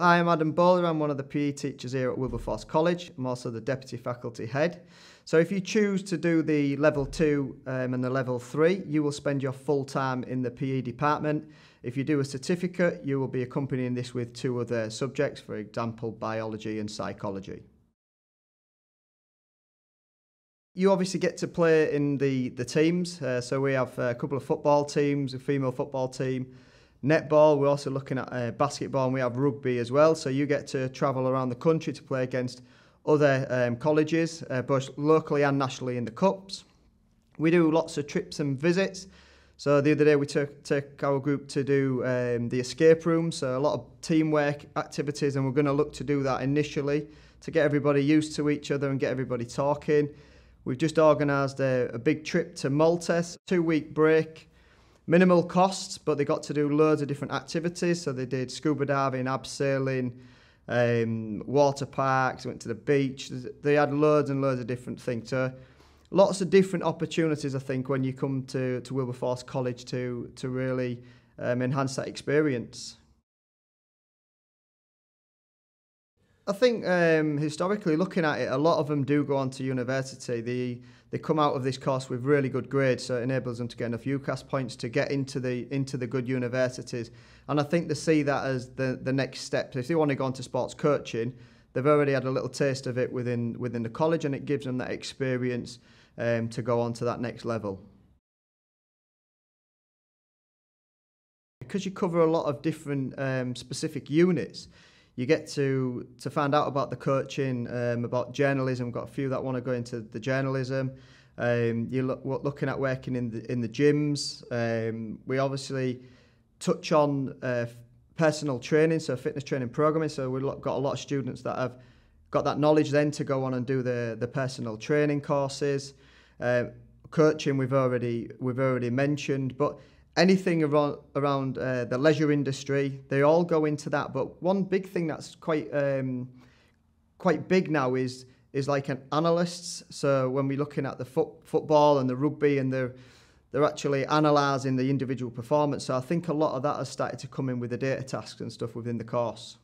Hi, I'm Adam Bowler. I'm one of the PE teachers here at Wilberforce College. I'm also the Deputy Faculty Head. So if you choose to do the Level 2 um, and the Level 3, you will spend your full time in the PE department. If you do a certificate, you will be accompanying this with two other subjects, for example, biology and psychology. You obviously get to play in the, the teams. Uh, so we have a couple of football teams, a female football team, netball. We're also looking at uh, basketball and we have rugby as well. So you get to travel around the country to play against other um, colleges, uh, both locally and nationally in the cups. We do lots of trips and visits. So the other day we took, took our group to do um, the escape room. So a lot of teamwork activities, and we're going to look to do that initially to get everybody used to each other and get everybody talking. We've just organised a, a big trip to Malta, two week break minimal costs, but they got to do loads of different activities. So they did scuba diving, abseiling, um, water parks, went to the beach. They had loads and loads of different things. So lots of different opportunities, I think, when you come to, to Wilberforce College to, to really um, enhance that experience. I think um, historically, looking at it, a lot of them do go on to university. They they come out of this course with really good grades, so it enables them to get enough UCAS points to get into the into the good universities. And I think they see that as the the next step. If they want to go into sports coaching, they've already had a little taste of it within within the college, and it gives them that experience um, to go on to that next level. Because you cover a lot of different um, specific units. You get to to find out about the coaching, um, about journalism. Got a few that want to go into the journalism. Um, you're look, looking at working in the in the gyms. Um, we obviously touch on uh, personal training, so fitness training programming. So we've got a lot of students that have got that knowledge then to go on and do the the personal training courses. Uh, coaching we've already we've already mentioned, but anything around, around uh, the leisure industry, they all go into that. But one big thing that's quite um, quite big now is is like an analysts. So when we're looking at the foot, football and the rugby, and they're they're actually analysing the individual performance. So I think a lot of that has started to come in with the data tasks and stuff within the course.